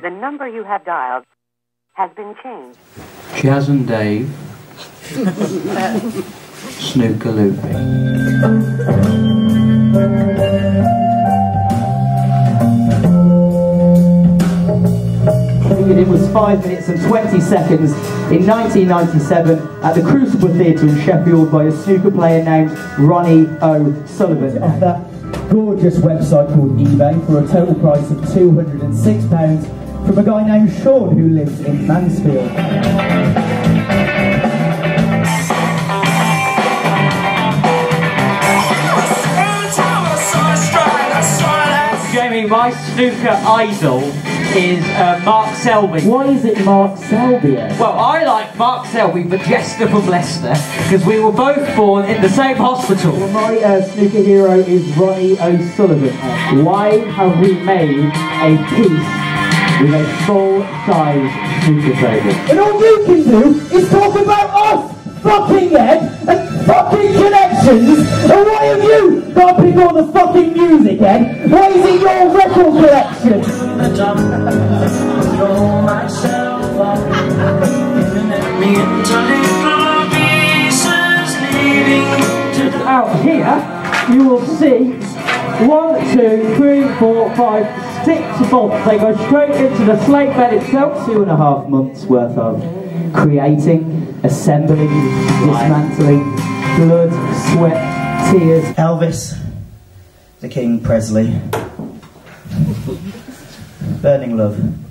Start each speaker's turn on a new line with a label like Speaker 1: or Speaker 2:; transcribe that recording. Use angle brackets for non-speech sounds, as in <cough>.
Speaker 1: The number you have dialed has been changed.
Speaker 2: Chas and Dave, <laughs> Snooker Loopy.
Speaker 3: It was 5 minutes and 20 seconds in 1997 at the Crucible Theatre in Sheffield by a snooker player named Ronnie O'Sullivan. Off that gorgeous website called eBay for a total price of £206 from a guy named Sean who lives in Mansfield.
Speaker 4: Jamie, my snooker idol is uh, Mark Selby.
Speaker 3: Why is it Mark Selby?
Speaker 4: Well, I like Mark Selby, but Jester from Leicester, because we were both born in the same hospital.
Speaker 3: Well, my uh, snooker hero is Ronnie O'Sullivan. Why have we made a piece with a full-size snooker table? And all you can do is talk about us, fucking head, and fucking connections. And why have you got to pick all the fucking music, Ed? Why is it your record collection? <laughs> Out here, you will see one, two, three, four, five, six bolts. They go straight into the slate bed itself. Two and a half months worth of creating, assembling, dismantling, blood, sweat, tears.
Speaker 5: Elvis, the King Presley, Burning Love.